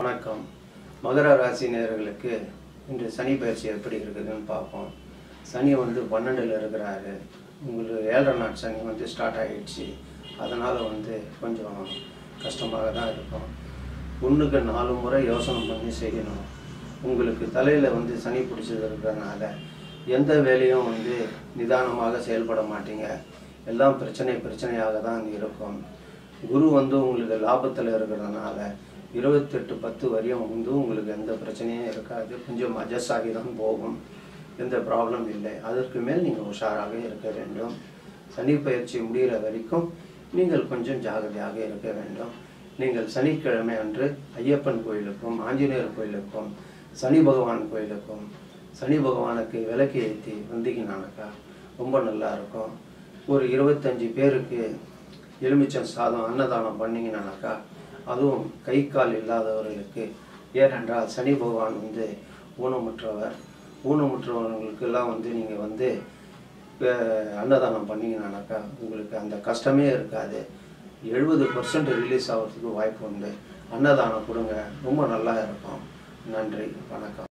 வணக்கம். மகர ராசி நேர்களுக்கு இன்று சனி பயிற்சி எப்படி இருக்குதுன்னு பார்ப்போம். சனி வந்து பன்னெண்டில் இருக்கிறாரு. உங்களுக்கு ஏழரை நாட் சனி வந்து ஸ்டார்ட் ஆகிடுச்சு அதனால் வந்து கொஞ்சம் கஷ்டமாக தான் இருக்கும். ஒன்றுக்கு நாலு முறை யோசனை பண்ணி செய்யணும். உங்களுக்கு தலையில் வந்து சனி பிடிச்சது இருக்கிறதுனால எந்த வேலையும் வந்து நிதானமாக செயல்பட மாட்டீங்க. எல்லாம் பிரச்சனை பிரச்சனையாக தான் இருக்கும். குரு வந்து உங்களுக்கு லாபத்தில் இருக்கிறதுனால இருபத்தெட்டு பத்து வரையும் வந்து உங்களுக்கு எந்த பிரச்சனையும் இருக்காது. கொஞ்சம் அட்ஜஸ்ட் ஆகி தான் போகும். எந்த ப்ராப்ளம் இல்லை. அதற்கு மேல் நீங்கள் உஷாராக இருக்க வேண்டும். சனி பயிற்சி முடிகிற வரைக்கும் நீங்கள் கொஞ்சம் ஜாகிரதையாக இருக்க வேண்டும். நீங்கள் சனிக்கிழமை அன்று ஐயப்பன் கோயிலுக்கும் ஆஞ்சநேயர் கோயிலுக்கும் சனி பகவான் கோயிலுக்கும் சனி பகவானுக்கு விளக்கு ஏற்றி வந்தீங்கன்னாக்கா ரொம்ப நல்லா இருக்கும். ஒரு இருபத்தஞ்சி பேருக்கு எலுமிச்சம் சாதம் அன்னதானம் பண்ணிங்கனாக்கா அதுவும் கை கால் இல்லாதவர்களுக்கு. ஏனென்றால் சனி பகவான் வந்து ஊனமுற்றவர். ஊனமுற்றவர்களுக்கெல்லாம் வந்து நீங்கள் வந்து அன்னதானம் பண்ணீங்கன்னாக்கா உங்களுக்கு அந்த கஷ்டமே இருக்காது. எழுபது பர்சன்ட் ரிலீஸ் ஆகிறதுக்கு வாய்ப்பு உண்டு. அன்னதானம் கொடுங்க. ரொம்ப நல்லா இருக்கும். நன்றி. வணக்கம்.